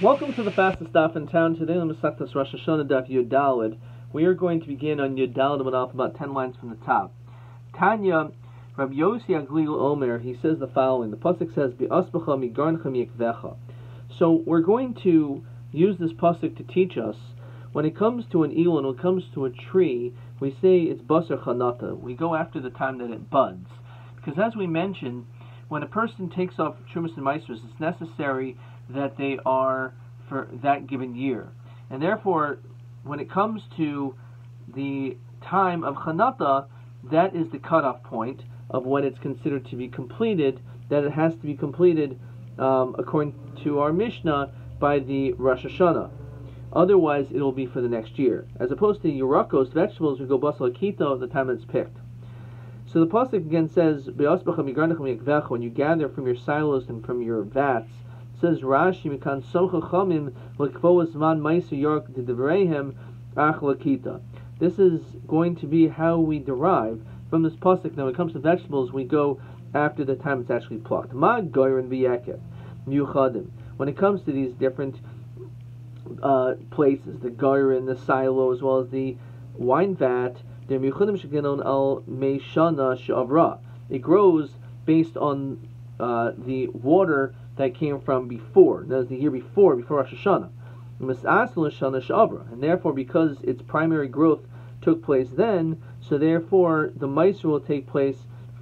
Welcome to the fastest daf in town. Today on Masechtas Rosh Hashanah Daf Yudalid, we are going to begin on Yudalid off about ten lines from the top. Tanya, Rabbi Yossi Aglil Omer, he says the following. The pasuk says. So we're going to use this pasuk to teach us when it comes to an elon, when it comes to a tree, we say it's basar chanata. We go after the time that it buds, because as we mentioned, when a person takes off trumas and meisters, it's necessary that they are for that given year. And therefore, when it comes to the time of Chanata, that is the cutoff point of when it's considered to be completed, that it has to be completed um, according to our Mishnah by the Rosh Hashanah. Otherwise, it will be for the next year. As opposed to Yurakos, vegetables, we go basal akito at the time it's picked. So the pasuk again says, "When you gather from your silos and from your vats, Says Rashi, "Mikan socha chamim lekvoas man meiser york didevrehem ach lakita." This is going to be how we derive from this pasuk. Now, when it comes to vegetables, we go after the time it's actually plucked. Ma goyrin v'yeket yuchadim. When it comes to these different uh, places, the goyrin, the silo, as well as the wine vat, they're miyuchadim shegenon al meishana shavra. It grows based on uh, the water that came from before. That was the year before, before Rosh Hashanah. And therefore, because its primary growth took place then, so therefore the mice will take place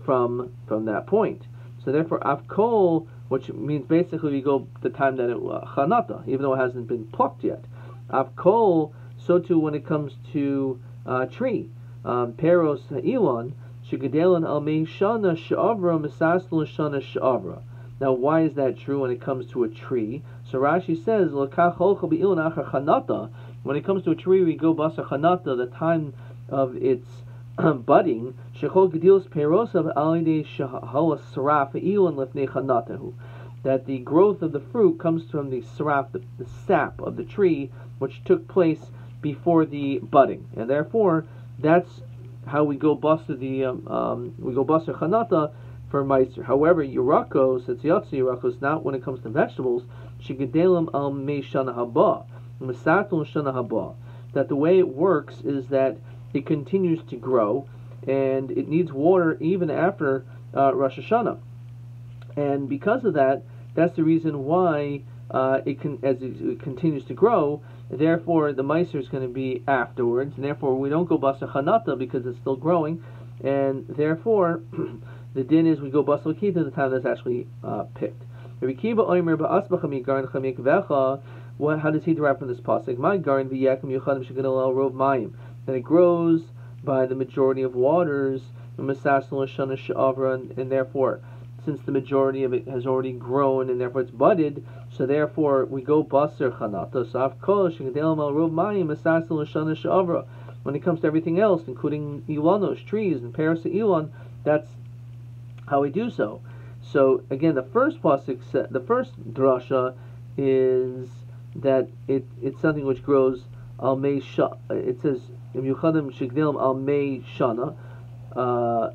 from from that point. So therefore, afkol, which means basically we go the time that it uh, chanata, even though it hasn't been plucked yet. Afkol, so too when it comes to uh, tree, um, peros elon, shigadelan al shana sha'avra misasl shana sha'avra. Now, why is that true when it comes to a tree? So Rashi says, when it comes to a tree, we go basa chanata, the time of its budding, that the growth of the fruit comes from the saraf, the, the sap of the tree, which took place before the budding, and therefore that's how we go basa the um, um, we go basa chanata for Meiser. However, Yurakos, it's Yotzi Yurakos, not when it comes to vegetables, Shigadelim al Me Shana Haba, Masatul Shana Haba. That the way it works is that it continues to grow and it needs water even after uh, Rosh Hashanah. And because of that, that's the reason why uh, it can, as it, it, continues to grow, therefore the Meiser is going to be afterwards, and therefore we don't go Basa Chanata because it's still growing, and therefore the din is we go basal to the time that's actually uh, picked. What, how does he derive from this pasuk? My garden v'yakim yuchadim shegadol rov mayim. And it grows by the majority of waters, and therefore, since the majority of it has already grown and therefore it's budded, so therefore we go baser chanata. When it comes to everything else, including ilanos, trees, and paras ilan, that's how we do so. So again, the first pasuk, the first drasha is that it it's something which grows al may It says yuchadim shigdilim al may shana uh.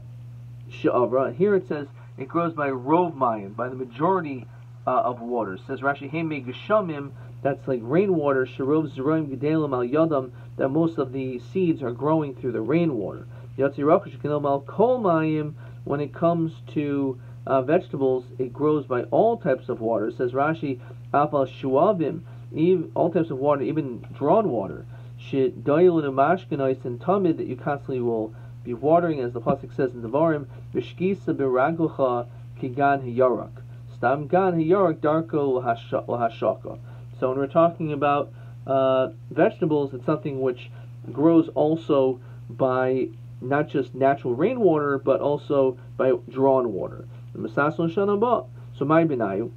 Here it says it grows by rov mayim, by the majority uh, of water. It says Rashi hey me geshamim. That's like rainwater. Sharov zeroim gedalim al yadam. That most of the seeds are growing through the rainwater. Yatzirach shigdilim al kol mayim when it comes to uh, vegetables, it grows by all types of water. It says Rashi, Afal Shuavim, all types of water, even drawn water. Shidayil and and Tamid that you constantly will be watering, as the Pasuk says in the Varim, Vishkisa Biragucha Kigan Hiyarak. Stam Gan Hiyarak Darko Lahashaka. So when we're talking about uh, vegetables, it's something which grows also by not just natural rainwater, but also by drawn water. So my benayu,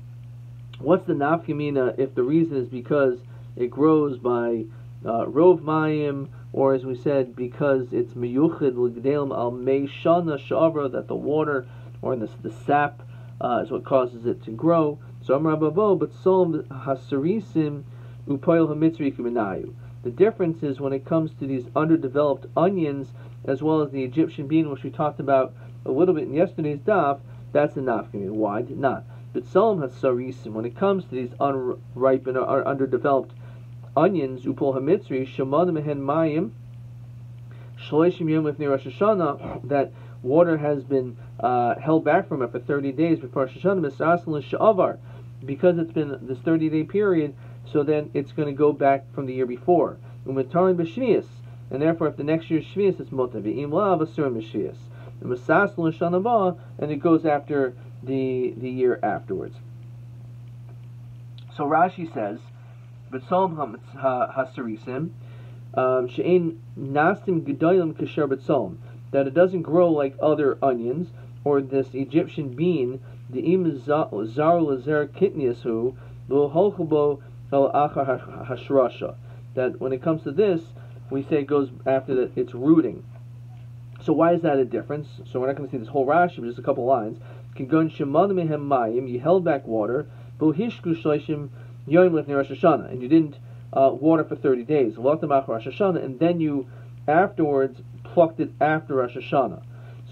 what's the nafkamina if the reason is because it grows by uh, rov mayim, or as we said, because it's miyuchid l'gdelim al mei shana shavra, that the water or the, the sap uh, is what causes it to grow. So Amar Bavo, but Psalm hasarisim upoil hamitzri The difference is when it comes to these underdeveloped onions as well as the Egyptian bean, which we talked about a little bit in yesterday's daf, that's nafkamin. Why? Did not. But Salam has sarisim. When it comes to these unripe and or underdeveloped onions, upol hamitzri, shamad mehen mayim, shloishim yom lifnei Rosh Hashanah, that water has been uh, held back from it for 30 days before Rosh Hashanah, because it's been this 30 day period, so then it's going to go back from the year before. Umetarin b'shvius, and therefore if the next shvius is mutar, v'im lav asur b'shvius. The misasal shanabah, and it goes after the the year afterwards. So Rashi says, "B'tzom hasarisim um, she'ein nastim gedolim kasher b'tzom," that it doesn't grow like other onions or this Egyptian bean. The im zar lazer kitniasu lo holchubo el achar hashrasha. That when it comes to this, we say it goes after that it's rooting. So why is that a difference? So we're not going to see this whole Rashi, but just a couple lines. Kigun shemad mehem mayim, you held back water, bohishku shloishim yoim lifnei Rosh Hashanah, and you didn't uh, water for 30 days. Rosh Hashanah, and then you afterwards plucked it after Rosh Hashanah.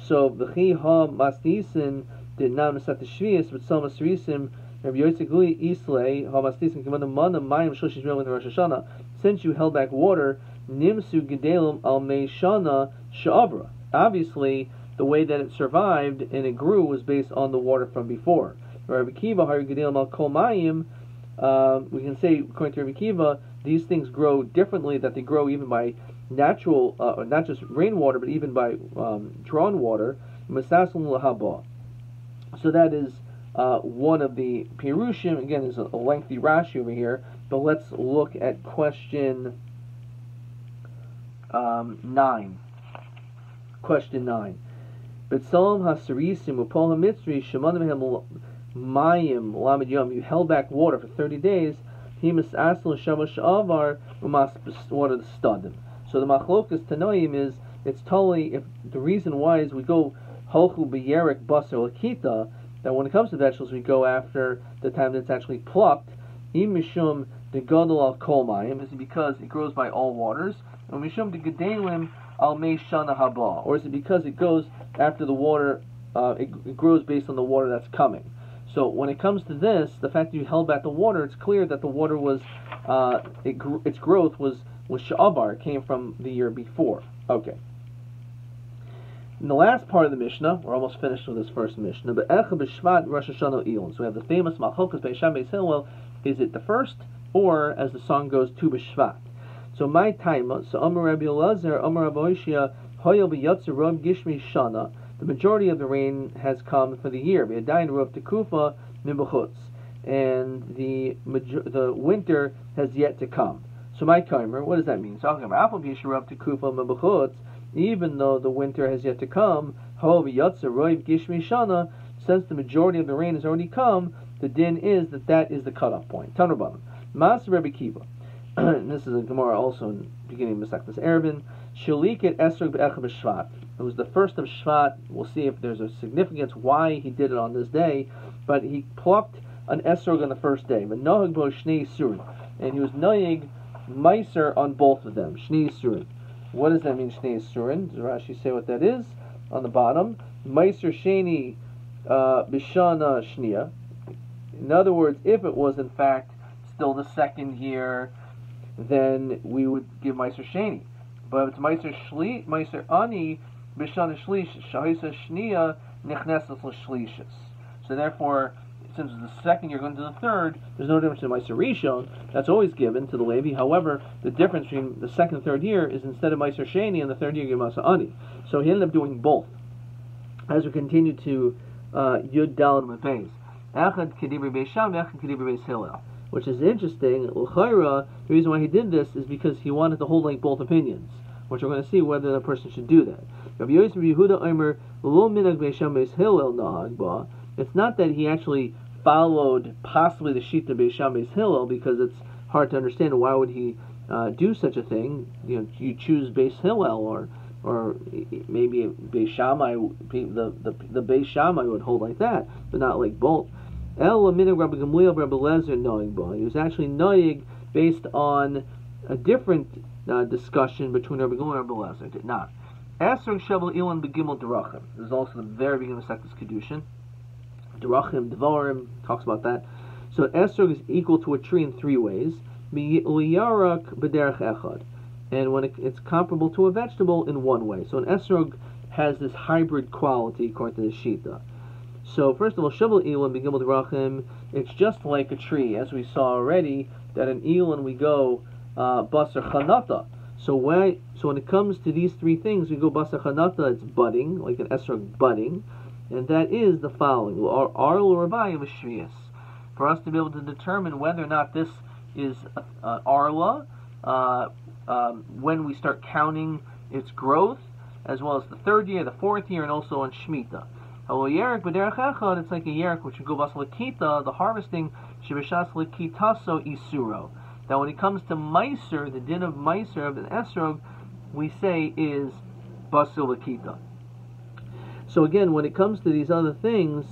So v'chi ha masnisin did not misat shvius, but some masrisim Rabbi Yosef Guli Islay ha masnisin kiman mana mayim shloshim yoim Rosh Hashanah. Since you held back water, nimsu gedalim al meishana sha'abra. Obviously the way that it survived and it grew was based on the water from before. Rabbi Kiva, uh, we can say, according to Rabbi Kiva, these things grow differently, that they grow even by natural, uh, not just rainwater, but even by um, drawn water. So that is uh, one of the Pirushim. Again, there's a lengthy Rashi over here, but let's look at question um, 9. Question 9. B'tzalam hasarisim upol hamitzri shemanim mayim lamed yom. You held back water for 30 days. Himas asl shamash avar umas water the studim. So the machlokas tanoim is it's totally if the reason why is we go holchu beyerik basar lakita that when it comes to vegetables we go after the time that it's actually plucked. Imishum the gadol al kol mayim is because it grows by all waters. And mishum the gedalim al shana haba, or is it because it goes after the water? Uh, it, it, grows based on the water that's coming. So when it comes to this, the fact that you held back the water, it's clear that the water was, uh, it, its growth was was sha'abar, came from the year before. Okay. In the last part of the Mishnah, we're almost finished with this first Mishnah, but Echa b'Shvat Rosh Hashanah Elon. So we have the famous Malchokas Beisham Beis Hillel. Is it the first, or as the song goes, Tu b'Shvat? So my time, so Amar Rabbi Elazar, Amar Rabbi Oishia, Hoyel b'Yatzer Rob Gishmi Shana. The majority of the rain has come for the year. We had V'Yadayin Rob Tekufa Mibuchutz, and the the winter has yet to come. So my timer, what does that mean? Talking about Apple Tekufa Mibuchutz, even though the winter has yet to come. However, Yatzer Roiv Gishmi Shana, since the majority of the rain has already come, the din is that that is the cutoff point. Tanurban. Mas Rebbe Kiva. this is a Gemara also in beginning of Masechtas Eruvin. Shaliket Esrog Be'echav Shvat. It was the first of Shvat. We'll see if there's a significance why he did it on this day. But he plucked an Esrog on the first day. Nohag Bo Shnei Surin. And he was Noyig Meiser on both of them. Shnei Surin. What does that mean, Shnei Surin? Does Rashi say what that is? On the bottom. Meiser Sheni uh, Bishana Shnia. In other words, if it was in fact still the second year then we would give Meiser Sheni. But it's Meiser Shli, Meiser Ani, Bishana Shlish, Shahisa Shnia, Nechnesas L'Shlishis. So therefore, since the second you're going to the third, there's no difference in Meiser Rishon. That's always given to the Levi. However, the difference between the second and third year is instead of Meiser Sheni and the third year, you give Meiser Ani. So he ended up doing both. As we continue to uh, Yud Dalad Mepez. Echad Kedibri Beisham, Echad Kedibri Beis Hillel which is interesting. the reason why he did this is because he wanted to hold like both opinions, which we're going to see whether the person should do that. It's not that he actually followed possibly the Shita Beisham Hillel because it's hard to understand why would he uh, do such a thing. You know, you choose Beis Hillel or or maybe Beis Shammai, the the the Beis Shammai would hold like that, but not like Minig Rabbi. He was actually knowing based on a different uh, discussion between Rabbi Gamliel and Rabbi Lezer. Did not. Asr Shevel Ilan Begimel Derachim. This is also the very beginning of Sektas Kedushin. Drachim, Devarim, talks about that. So esrog is equal to a tree in three ways. Liyarak echad. And when it, it's comparable to a vegetable in one way. So an esrog has this hybrid quality according to the Shita. So first of all, Shabal Elon Begimel with Rachim, it's just like a tree, as we saw already, that in Elon we go uh, Basar Chanata. So when, so when it comes to these three things, we go Basar Chanata, it's budding, like an esrog budding, and that is the following. Arl Rabayim is For us to be able to determine whether or not this is uh, Arla, uh, um, when we start counting its growth, as well as the third year, the fourth year, and also on Shemitah. It's like a yerek, which would go bas lakita, the harvesting, shibashas lakitaso isuro. Now, when it comes to meiser, the din of meiser of an esrog, we say is basil lakita. So again, when it comes to these other things,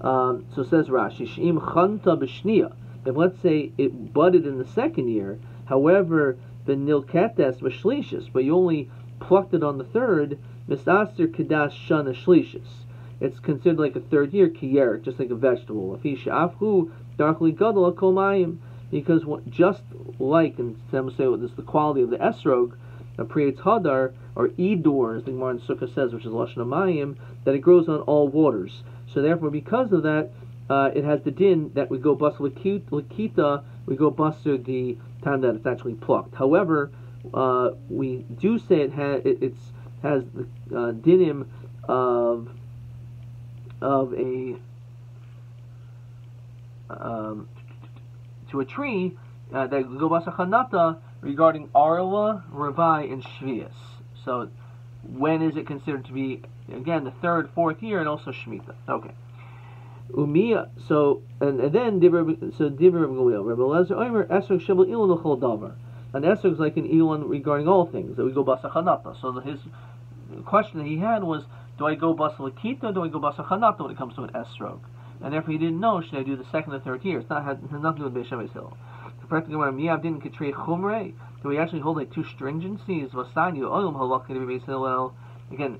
um, so says Rashi, Shim chanta b'shnia. If let's say it budded in the second year, however, the nilketes mashlishis, but you only plucked it on the third, misaser kedash shana shlishis. It's considered like a third year kiyer, just like a vegetable. Afhu darkly gadol komayim, because just like and some say this is the quality of the esrog that creates hadar or edor, as the Gemara in Sukkah says, which is lashon mayim, that it grows on all waters. So therefore, because of that, uh, it has the din that we go bus lakita, we go buster the time that it's actually plucked. However, uh, we do say it has it, it's has the uh, dinim of of a um, to a tree uh, that go chanata regarding arla, revi, and shvius. So when is it considered to be again the third, fourth year, and also shmita? Okay. Umiya. So and, and then so Dibra Gamliel. Rabbi Lezer Omer Esrog Shebel Ilon L'Chol Davar. And Esrog is like an Elon regarding all things that we go basachanata. So the, his question that he had was, do I go basalakita or do I go basachanata when it comes to an Esrog? And therefore he didn't know should I do the second or third year. It's not had, has nothing to do with Beishem Hill. Practically, when Miyav didn't Katrei Chumre, do we actually hold like two stringencies? Vasanyu Oyum Halakha to be Beis Again,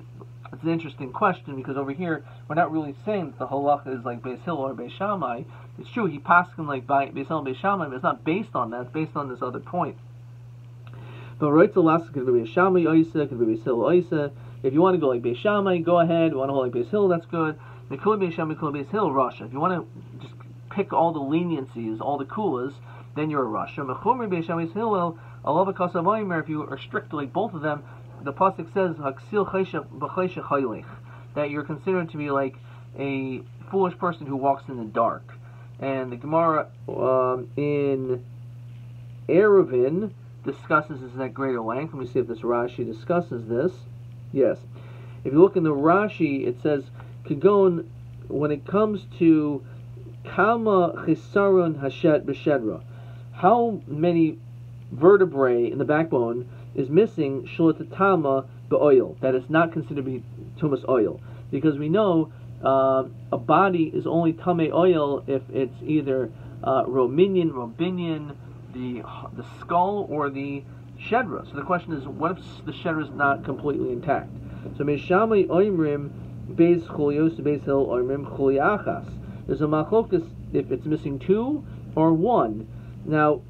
it's an interesting question because over here we're not really saying that the halacha is like Beis Hill or Beis Shammai. It's true he paskin like Beis Hill and Beis Shammai, but it's not based on that. It's based on this other point. But right to last could be Beis Shammai Oisa, could be Beis Hill Oisa. If you want to go like Beis Shammai, go ahead. If you want to hold like Beis Hill, that's good. Mikul Beis Shammai, Mikul Beis Hill, Russia. If you want to just pick all the leniencies, all the kulas, then you're a Russia. Mechumri Beis Shammai Hillel, Allah If you are strict like both of them, the pasuk says that you're considered to be like a foolish person who walks in the dark. And the Gemara um, in Eruvin discusses this at greater length. Let me see if this Rashi discusses this. Yes. If you look in the Rashi, it says, Kagon, when it comes to Kama Chisaron Hashet B'Shedra, how many vertebrae in the backbone is missing shulatatama oil that is not considered to be tumas oil because we know uh, a body is only tame oil if it's either uh, rominion, robinion, the the skull or the shedra. So the question is, what if the shedra is not completely intact? So meshami oimrim beis chulios beis hil oimrim chuliachas. There's a machlokas if it's missing two or one. Now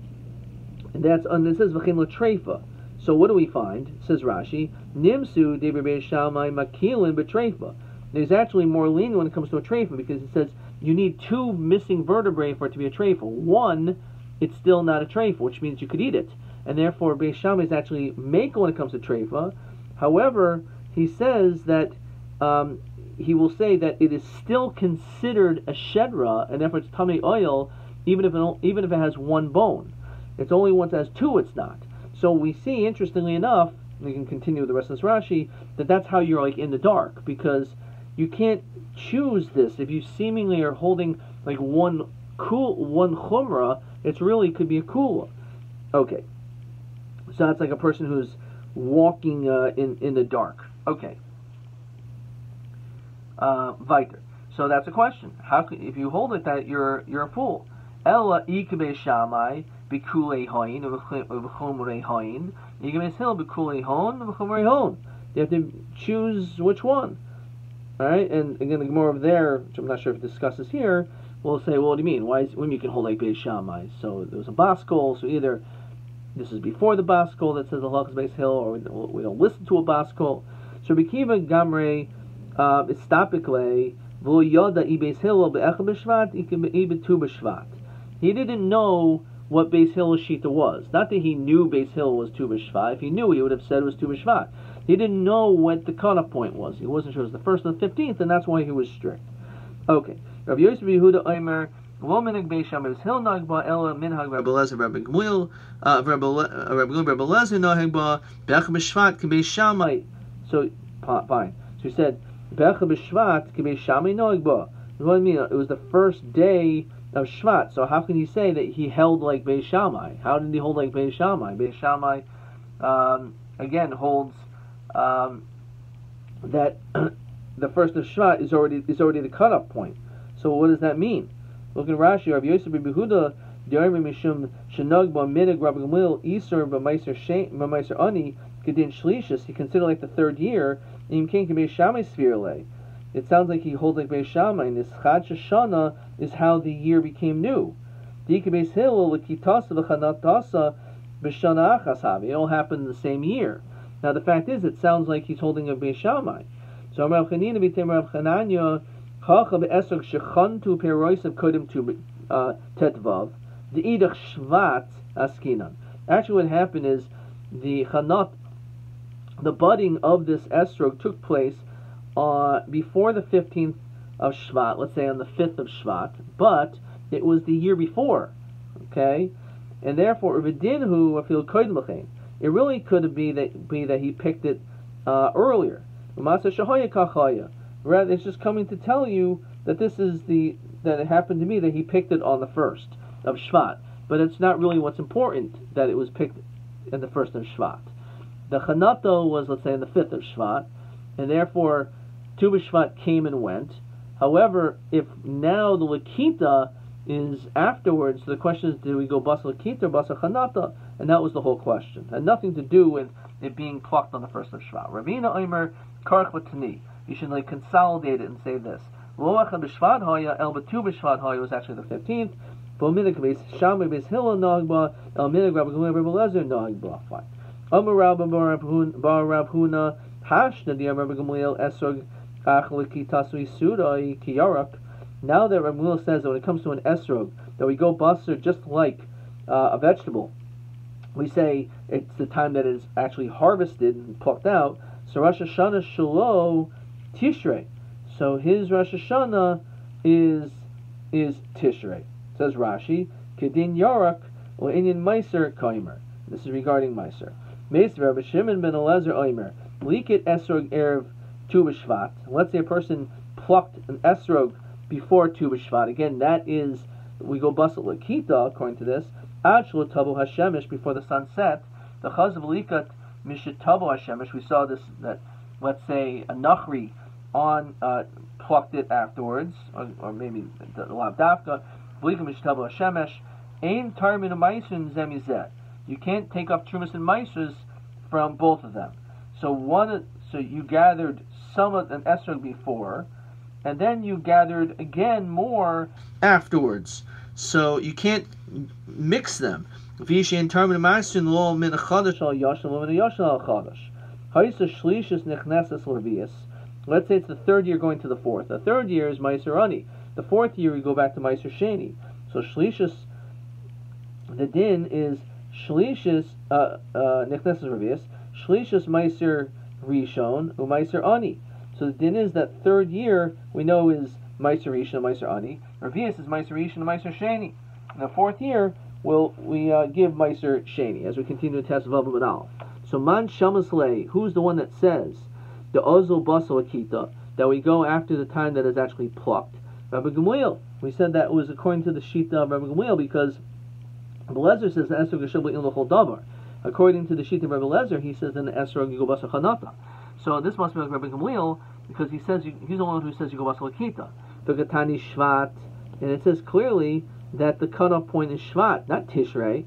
that's and it says v'chein latrefa. So what do we find? Says Rashi, Nimsu Deber Shamai Makilin Betrefa. There's actually more lean when it comes to a trefa because it says you need two missing vertebrae for it to be a trefa. One, it's still not a trefa, which means you could eat it. And therefore, Beis Shammai is actually make when it comes to trefa. However, he says that um, he will say that it is still considered a shedra, and therefore it's tummy oil, even if it, even if it has one bone. It's only once it has two, it's not. So we see, interestingly enough, we can continue with the rest of this Rashi, that that's how you're like in the dark because you can't choose this. If you seemingly are holding like one cool one chumrah, it's really could be a kula. Okay, so that's like a person who's walking uh, in in the dark. Okay, uh, Viker. So that's a question. How can, if you hold it that you're you're a fool? Ella ikabe shamai b'kulei hain v'chomrei hain. Yigames hill b'kulei hon v'chomrei hon. You have to choose which one. All right, and again, the Gemara over there, which I'm not sure if it discusses here, will say, well, what do you mean? Why is when you can hold like Beis Shammai? So there was a baskol, so either this is before the baskol that says the halachas Beis Hill, or we don't listen to a baskol. So Rekiva Gamre uh, Istapikle V'lo Yoda Ibeis Hill Be'echad B'Shvat Ibetu B'Shvat. He didn't know what Beis Hill Shita was. Not that he knew Beis Hill was Tu B'Shvat. If he knew, he would have said it was Tu B'Shvat. He didn't know what the cutoff point was. He wasn't sure it was the first or the fifteenth, and that's why he was strict. Okay. Rav Yosef Yehuda Omer. Ella Minhag Rabbi Lezer Rabbi Gmuil uh, Rabbi Gmuil Rabbi Lezer. So fine. So he said Bech B'Shvat K'Beis Shammai Nagba. What I mean? It was the first day of Shvat. So how can he say that he held like Beis Shammai? How did he hold like Beis Shammai? Beis Shammai um, again holds um, that the first of Shvat is already is already the cutoff point. So what does that mean? Look at Rashi. Rav Yosef Behuda Mishum Shenag Ba Minig Rabbi Gamil Isur B'Meiser Ani Gedin Shlishis. He considered like the third year. And Yim King Beis Shammai Sphere It sounds like he holds like Beis Shammai. And this Chad Shana is how the year became new. It all happened in the same year. Now the fact is, it sounds like he's holding a Beis Shammai. So Rav Chanina b'tem Rav Chananya chacha be'esrog shechantu peroisav kodim to uh, tetvav the idach shvat askinan. Actually, what happened is the chanat, the budding of this esrog took place uh, before the fifteenth of Shvat. Let's say on the fifth of Shvat, but it was the year before. Okay, and therefore it really could be that be that he picked it uh, earlier. Rather, it's just coming to tell you that this is the that it happened to me that he picked it on the first of Shvat. But it's not really what's important that it was picked in the first of Shvat. The Chanato was, let's say, in the fifth of Shvat, and therefore Tu Shvat came and went. However, if now the Lakita is afterwards, the question is, do we go Basa Lakita or Basa Chanata? And that was the whole question. It had nothing to do with it being plucked on the first of Shvat. Ravina Omer Karch. You should like consolidate it and say this. Loach b'Shvat Hoya El Batu b'Shvat Hoya was actually the fifteenth. Bominik b'Beis Shammai b'Beis Nagba El Minik Rabbi Lezer Nagba. Fine. Now that Rabbi says that when it comes to an esrog, that we go buster just like uh, a vegetable, we say it's the time that it is actually harvested and plucked out. So Rosh Hashanah Shalo Tishrei. So his Rosh Hashanah is is Tishrei. Says Rashi, Kedin Yarak or Inyan Meiser Kaimer. This is regarding Meiser. Shimon ben Oimer. Esrog Erev. Let's say a person plucked an Esrog before Tu B'Shvat. Again, that is, we go Basal Lakita, according to this, Ad Tabu Hashemish, before the sun set, the Chaz of Likat Mishitabu Hashemish, we saw this, that, let's say, a Nachri on, uh, plucked it afterwards, or, or maybe the Lavdafka, Likat Mishitabu Hashemesh, Ain Tarmin Maisun Zemizet. You can't take off Trumas and Maisers from both of them. So one, so you gathered some of an Esrog before, and then you gathered again more afterwards. So you can't mix them. Let's say it's the third year going to the fourth. The third year is Meiser Ani. The fourth year we go back to Meiser Sheni. So Shlishis, the din is Shlishis uh, uh, Nechnesas Revius, Shlishis Meiser Rishon, Umeiser Ani. So the din is that third year we know is Meiser Rishon and Meiser Ani. Revius is Meiser Rishon and Meiser Sheni. In the fourth year, will we uh, give Meiser Sheni as we continue to test Vav Badal. So Man Shamaslei, who's the one that says the Ozel Basel Akita that we go after the time that is actually plucked? Rabbi Gamliel. We said that was according to the Shita of Rabbi Gamliel because Belezer says the Esrog Yeshua in the whole davar. According to the Shita of Rabbi Lezer, he says in the Esrog Yigobasa Chanata. So this must be like Rabbi Gamliel because he says he's the one who says Yigobasa Lakita. Vegatani Shvat, and it says clearly that the cutoff point is Shvat, not Tishrei.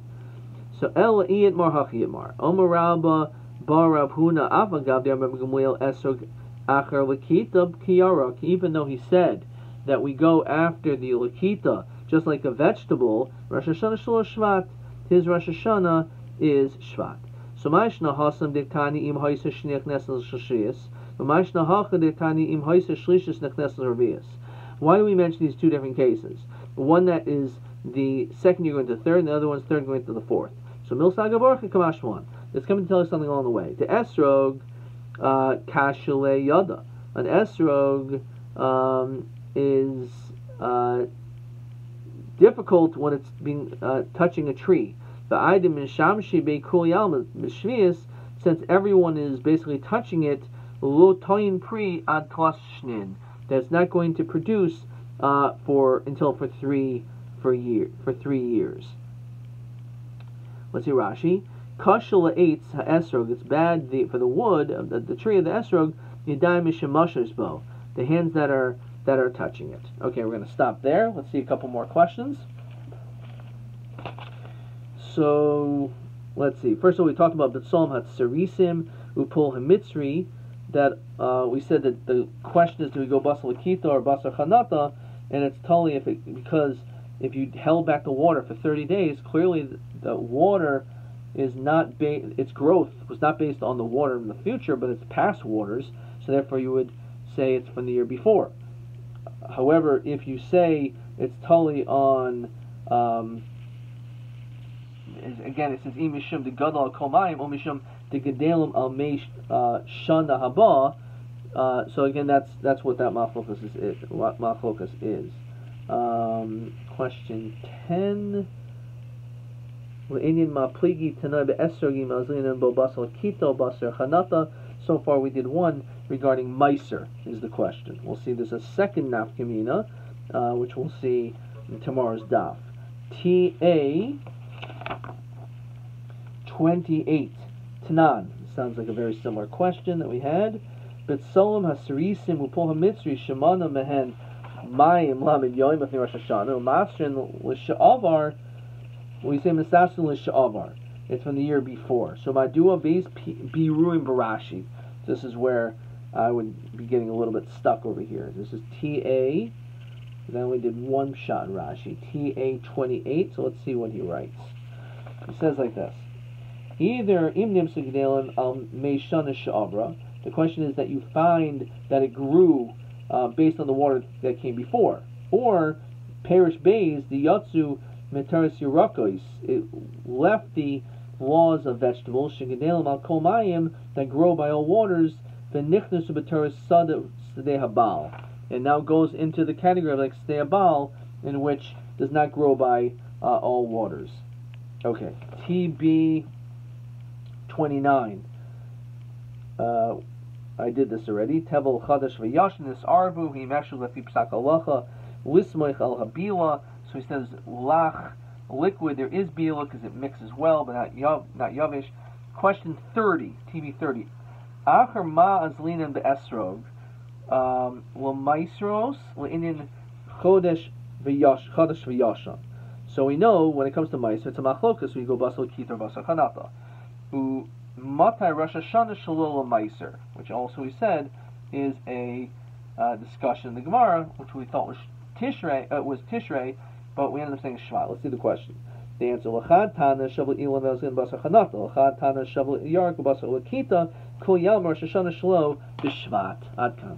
So El Iyat Mar Hachiyat Mar. Omer Rabba Bar Rav Huna Avagav Rabbi Gamliel Esrog Achar Lakita Kiyara, even though he said that we go after the Lakita, just like a vegetable, Rosh Hashanah Shalosh Shvat, his Rosh Hashanah is Shvat. So Maishna Hasam Diktani Im Haisa Shniach Nesel Shashrias, Maishna Hacha Diktani Im Haisa Shlishis Nechnesel. Why do we mention these two different cases? One that is the second year going to the third, and the other one's third going to the fourth. So Milsaga Baruch Kamashwan. It's coming to tell us something along the way. The Esrog, uh, Yada. An Esrog um, is uh, difficult when it's being uh, touching a tree. The item in Shamshi Be Mishvias, since everyone is basically touching it, Lo Toyin Pri Ad Shnin, that's not going to produce uh, for until for three for year for three years. Let's see Rashi. Eitz ha'esrog. It's bad the, for the wood of the, the tree of the esrog. Yadayim mishamashers bow. The hands that are that are touching it. Okay, we're going to stop there. Let's see a couple more questions. So, let's see. First of all, we talked about B'tsolm HaTsarisim Upol HaMitzri. That uh, we said that the question is, do we go Basal Akita or Basar Chanata? And it's totally if it, because if you held back the water for 30 days, clearly the, the water is not ba- its growth was not based on the water in the future, but it's past waters. So therefore, you would say it's from the year before. However, if you say it's totally on, um, again, it says imishum de gadol komayim omishum de gedalim al meish uh, haba. Uh, so again, that's that's what that machlokas is. What machlokas is. Um, question ten. So far we did one regarding Meiser is the question. We'll see there's a second nafkamina, uh, which we'll see in tomorrow's daf. T.A. 28. Tanan. Sounds like a very similar question that we had. But Solom Hasarisim Upol Hamitzri Shemana Mehen Mayim Lamed Yoim of Rosh Hashanah Umastrin L'Sha'avar we say Misasin L'Sha'avar. It's from the year before. So Madua Beis Biruim Barashi. This is where I would be getting a little bit stuck over here. This is TA. Then we did one shot in Rashi. TA 28. So let's see what he writes. He says like this. Either imnim signalim al meishana sha'avra. The question is that you find that it grew uh, based on the water that came before, or parish bays the yatsu metaris. It left the laws of vegetables shegedelim al komayim that grow by all waters the nichnas b'teres habal, and now goes into the category of like stehabal, in which does not grow by uh, all waters. Okay, TB 29. Uh, I did this already. Tevel chadash v'yashnis arvu himeshu lefi psak alacha lismoich al habila. So he says lach liquid. There is bila because it mixes well, but not yav, not yavish. Question 30, TV 30. Acher ma azlinan be'esrog um, l'maisros l'inin chodesh v'yash chodesh v'yashan. So we know when it comes to mice, it's a machlokas. We go basal kith or basal chanata. U matai Rosh Hashanah shalol which also we said is a uh, discussion in the Gemara, which we thought was Tishrei, uh, was Tishrei, but we ended up saying Shvat. Let's see the question. The answer: Lachad Tana Shavu Ilan Velzin Basar Chanata. Lachad Tana Shavu Yark Basar Lakita Kol Yal Rosh Hashanah Shlo B'Shvat. Adkan.